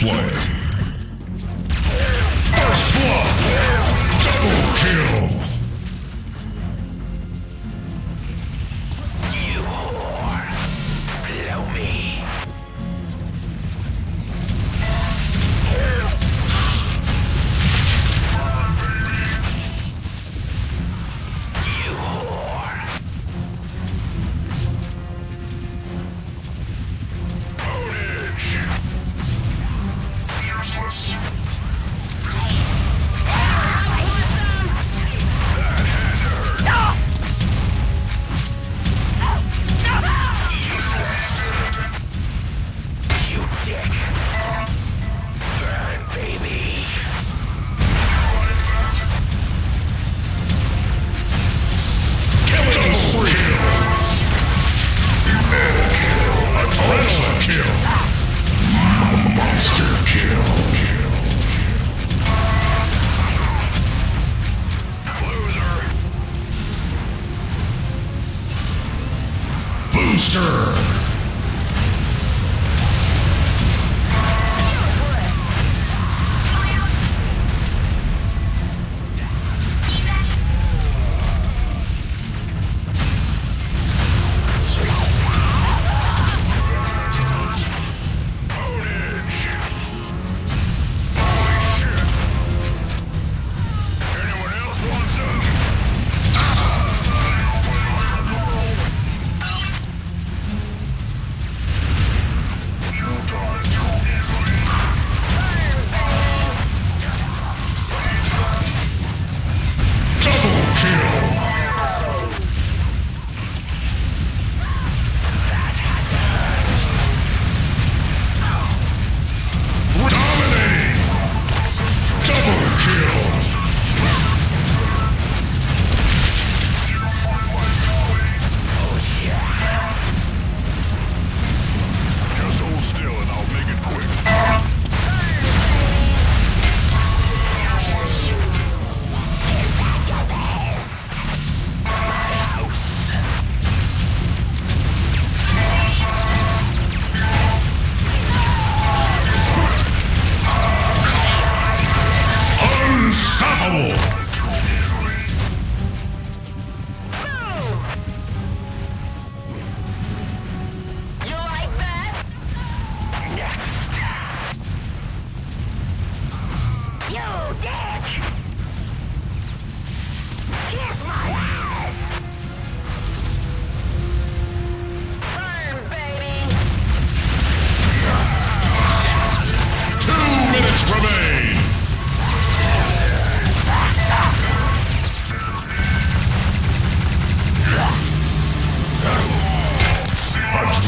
play. Monster kill. Owl.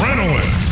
adrenaline.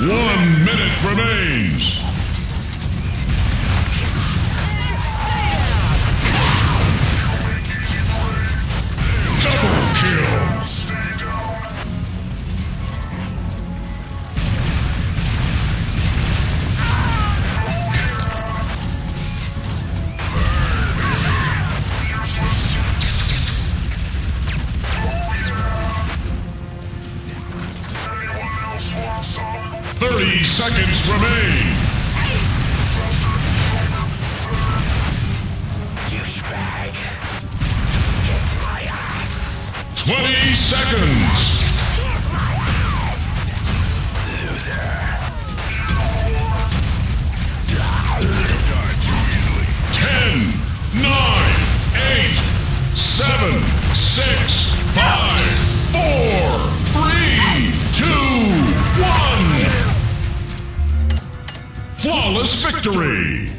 One minute remains. 30 seconds remain. Douchebag. Get my ass. 20 seconds. Flawless victory.